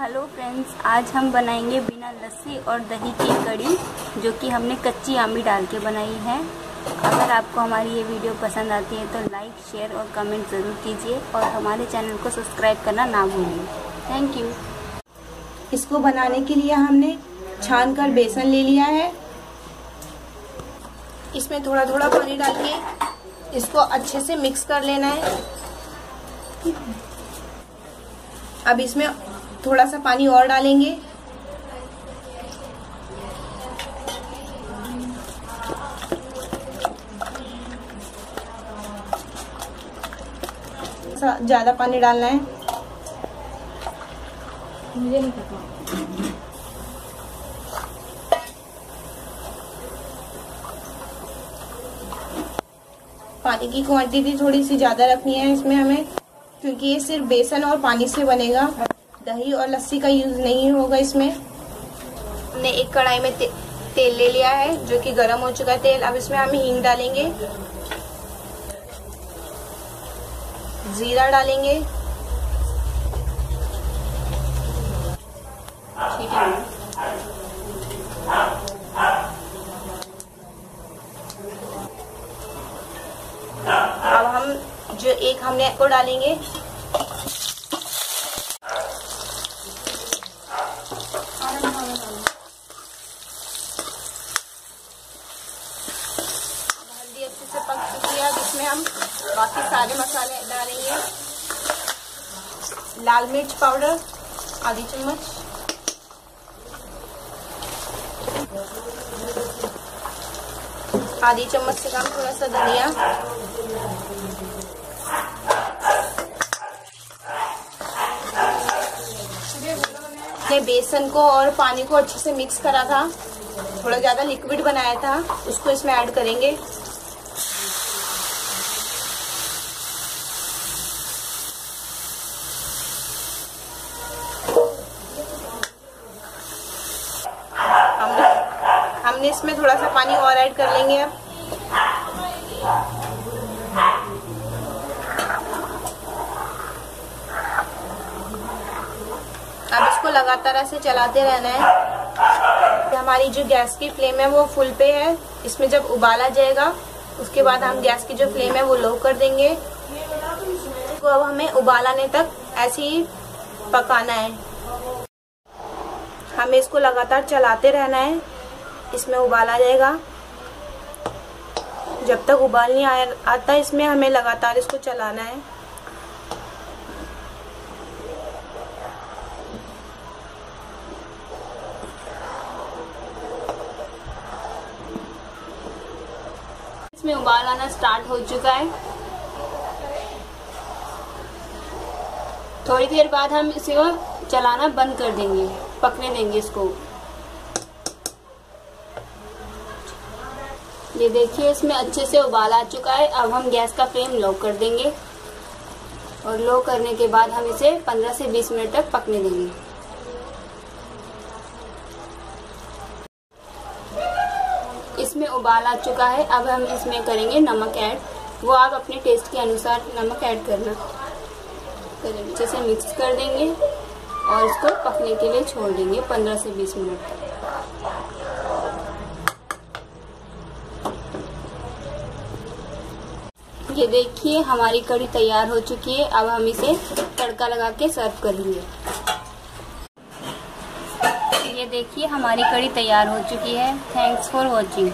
Hello friends, आज हम बनाएँगे बिना लस्सी और दही की कड़ी जो कि हमने कच्ची आमी डाल के बनाई है। अगर आपको हमारी ये वीडियो पसंद आती है तो लाइक, शेयर और कमेंट ज़रूर कीजिए और हमारे चैनल को सब्सक्राइब करना ना भूलिए। Thank you. इसको बनाने के लिए हमने छान कर बेसन ले लिया है। इसमें थोड़ा थोड़ा पानी डाल के इसको अच्छे से मिक्स कर लेना है। अब इसमें थोड़ा सा पानी और डालेंगे। ज़्यादा पानी डालना है। मुझे नहीं पता। पानी की क्वांटिटी थोड़ी सी ज़्यादा रखनी है इसमें हमें क्योंकि ये सिर्फ़ बेसन और पानी से बनेगा। दही और लस्सी का यूज़ नहीं होगा इसमें। हमने एक कढ़ाई में ते, तेल ले लिया है जो कि गर्म हो चुका है तेल। अब इसमें हम हींग डालेंगे। जीरा डालेंगे। ठीक है। अब हम जो एक हमने को डालेंगे हल्दी अच्छे से पक चुकी है अब इसमें हम बाकी सारे मसाले डालेंगे। लाल मिर्च पाउडर, आधी चम्मच। आधी चम्मच से कम थोड़ा सा धनिया। ने बेसन को और पानी को अच्छे से मिक्स करा था। थोड़ा ज़्यादा लिक्विड बनाया था। उसको इसमें ऐड करेंगे। हमने इसमें थोड़ा सा पानी और ऐड कर लेंगे अब। अब इसको लगातार ऐसे चलाते रहना है हमारी जो गैस की फ्लेम है वो फुल पे है। इसमें जब उबाला जाएगा, उसके बाद हम गैस की जो फ्लेम है वो लो कर देंगे। तो अब हमें उबाल आने तक ऐसे ही पकाना है। हमें इसको लगातार चलाते रहना है। इसमें उबाल आ जाएगा। जब तक उबाल नहीं आता इसमें, हमें लगातार इसको चलाना है। इसमें उबाल आना स्टार्ट हो चुका है। थोड़ी देर बाद हम इसे चलाना बंद कर देंगे, पकने देंगे इसको। ये देखिए, इसमें अच्छे से उबाल आ चुका है। अब हम गैस का फ्लेम लो कर देंगे और लो करने के बाद हम इसे 15 से 20 मिनट तक पकने देंगे। इसमें उबाल आ चुका है। अब हम इसमें करेंगे नमक ऐड। वो आप अपने टेस्ट के अनुसार नमक ऐड करना करें। अच्छे से मिक्स कर देंगे और इसको पकने के लिए छोड़ देंगे 15 से 20 मिनट तक। ये देखिए, हमारी कड़ी तैयार हो चुकी है। अब हम इसे तड़का लगा के सर्व करेंगे। ये देखिए, हमारी कड़ी तैयार हो चुकी है। Thanks for watching